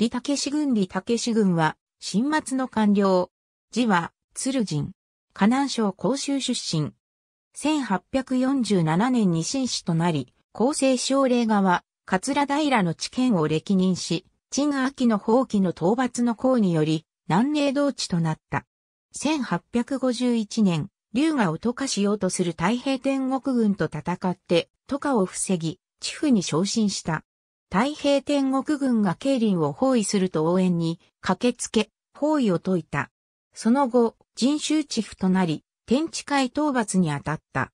李武士軍李武士軍は、新末の官僚。字は、鶴人。河南省甲州出身。1847年に紳士となり、厚生省令側、桂平の知見を歴任し、陳秋の放棄の討伐の功により、南寧同地となった。1851年、竜がを渡河しようとする太平天国軍と戦って、渡河を防ぎ、地府に昇進した。太平天国軍が慶林を包囲すると応援に駆けつけ、包囲を解いた。その後、人州地府となり、天地会討伐に当たった。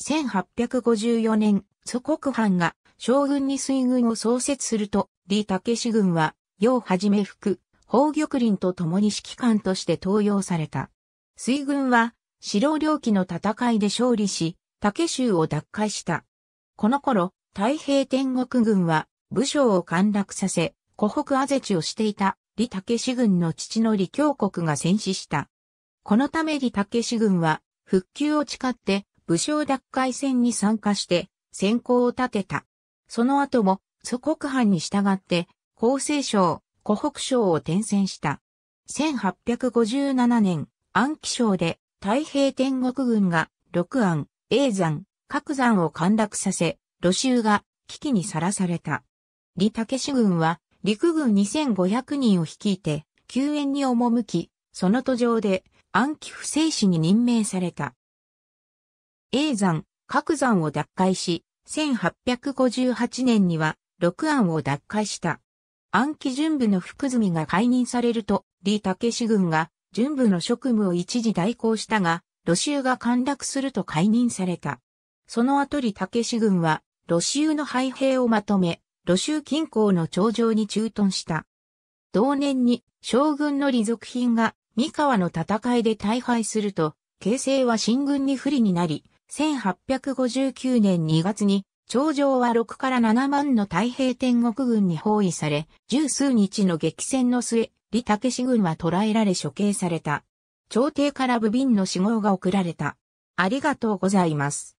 1854年、祖国藩が将軍に水軍を創設すると、李武軍は、楊はじめ副、宝玉林と共に指揮官として登用された。水軍は、白領機の戦いで勝利し、竹州を奪回した。この頃、太平天国軍は、武将を陥落させ、湖北あぜちをしていた、李武士軍の父の李強国が戦死した。このため李武士軍は、復旧を誓って、武将奪回戦に参加して、先行を立てた。その後も、祖国藩に従って、厚生省、湖北省を転戦した。1857年、安徽省で太平天国軍が六安、永山、各山を陥落させ、露州が危機にさらされた。李武士軍は陸軍2500人を率いて救援に赴き、その途上で安徽不正使に任命された。永山、各山を奪回し、1858年には六安を奪回した。安徽準部の福住が解任されると、李武士軍が準部の職務を一時代行したが、露州が陥落すると解任された。その後李武士軍は、露州の廃兵をまとめ、露州近郊の頂上に駐屯した。同年に将軍の利属品が三河の戦いで大敗すると、形勢は新軍に不利になり、1859年2月に頂上は6から7万の太平天国軍に包囲され、十数日の激戦の末、李武士軍は捕らえられ処刑された。朝廷から部便の死号が送られた。ありがとうございます。